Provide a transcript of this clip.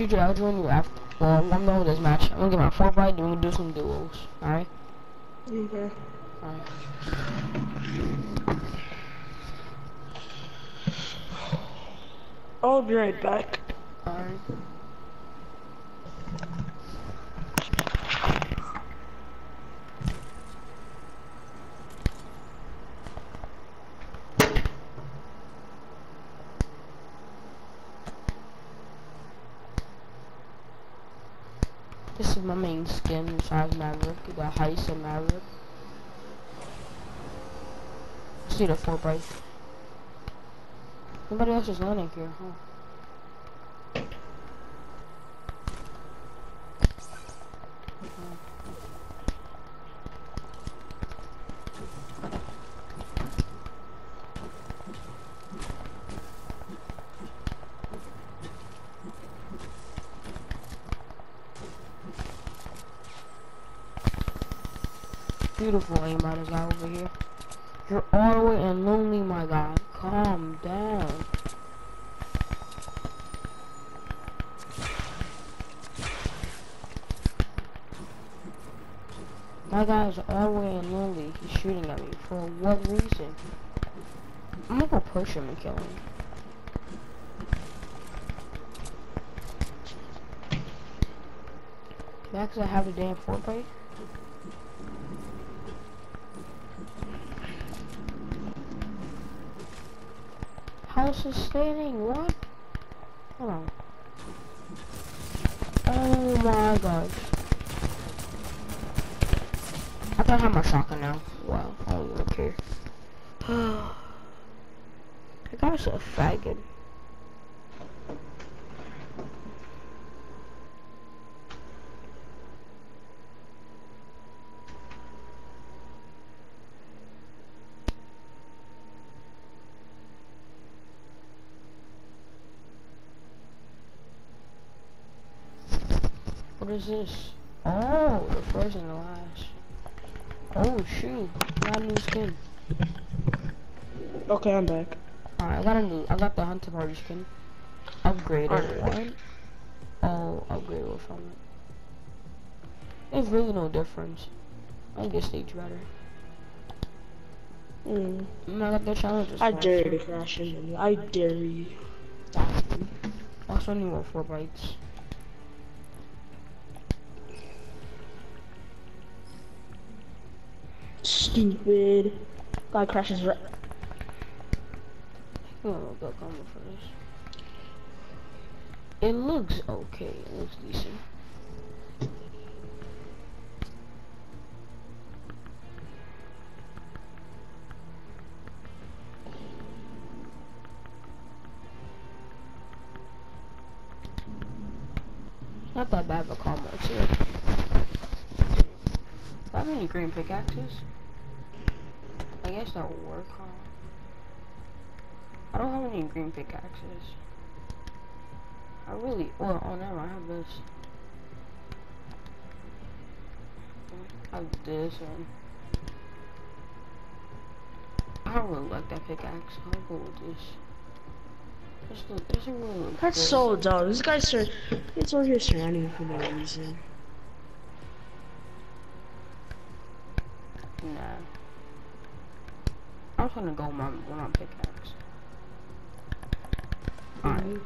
CJ, I'll join you after. Well, I'm done with this match. I'm gonna get my Fortbyte, then we do some duos. Alright? Okay. Alright. I'll be right back. Alright. This is my main skin besides Maverick. The Heist and Maverick. See the Fortbyte. Nobody else is landing here, huh? Beautiful aim on guy over here. You're all the way and lonely, my guy. Calm down. My guy's all the way in lonely. He's shooting at me. For what reason? I'm gonna go push him and kill him. Max, I have a damn fight. House is standing. What? Hold on. Oh my gosh. I don't have my shotgun now. Wow, I don't even care. the guy's a faggot. What is this? Oh, the the last. Oh shoot, got a new skin. Okay, I'm back. Alright, I got a new, I got the Hunter Party skin. Upgraded Alright. one. Oh, upgraded from it. There's really no difference. I get stage better. Mm. I got the challenges. I for dare you to crash into me. I dare you. Also, I need more Fortbytes. Stupid. Guy crashes right. Oh, got combo. It looks okay. It looks decent. Not that bad of a combo too. I have any green pickaxes? I guess that will work, huh? I don't have any green pickaxes. I really, well, oh no, I have this. I have this one. I don't really like that pickaxe. I'll go with this. This this doesn't really That's good. so dumb. This guy's sur- it's over here surrounding me for no reason. Nah. I'm trying to go with my, with my pickaxe. Alright.